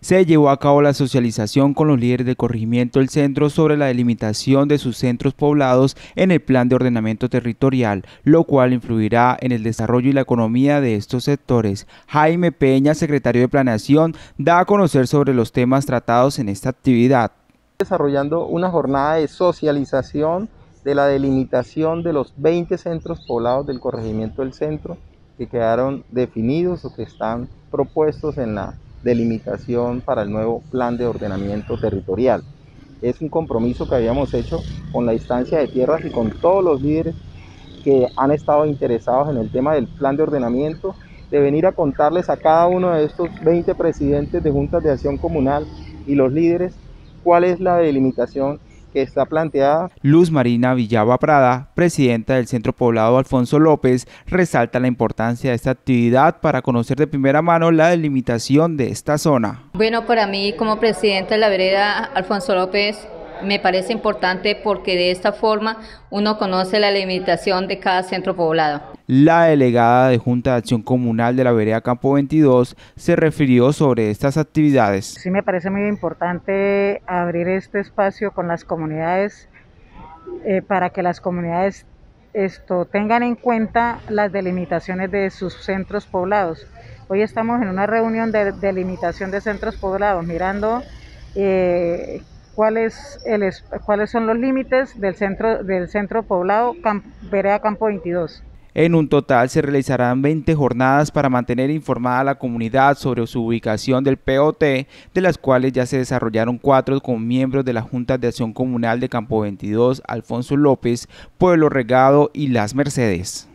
se llevó a cabo la socialización con los líderes del corregimiento del centro sobre la delimitación de sus centros poblados en el plan de ordenamiento territorial, lo cual influirá en el desarrollo y la economía de estos sectores. Jaime Peña, secretario de Planeación, da a conocer sobre los temas tratados en esta actividad. Desarrollando una jornada de socialización de la delimitación de los 20 centros poblados del corregimiento del centro que quedaron definidos o que están propuestos en la delimitación para el nuevo plan de ordenamiento territorial. Es un compromiso que habíamos hecho con la instancia de tierras y con todos los líderes que han estado interesados en el tema del plan de ordenamiento, de venir a contarles a cada uno de estos 20 presidentes de juntas de acción comunal y los líderes cuál es la delimitación que está planteada. Luz Marina Villaba Prada, presidenta del Centro Poblado Alfonso López, resalta la importancia de esta actividad para conocer de primera mano la delimitación de esta zona. Bueno, para mí como presidenta de la vereda Alfonso López, me parece importante porque de esta forma uno conoce la limitación de cada centro poblado. La delegada de Junta de Acción Comunal de la Vereda Campo 22 se refirió sobre estas actividades. Sí me parece muy importante abrir este espacio con las comunidades eh, para que las comunidades esto tengan en cuenta las delimitaciones de sus centros poblados. Hoy estamos en una reunión de delimitación de centros poblados, mirando eh, cuáles, cuáles son los límites del centro, del centro poblado Vereda Campo 22. En un total se realizarán 20 jornadas para mantener informada a la comunidad sobre su ubicación del POT, de las cuales ya se desarrollaron cuatro con miembros de la Junta de Acción Comunal de Campo 22, Alfonso López, Pueblo Regado y Las Mercedes.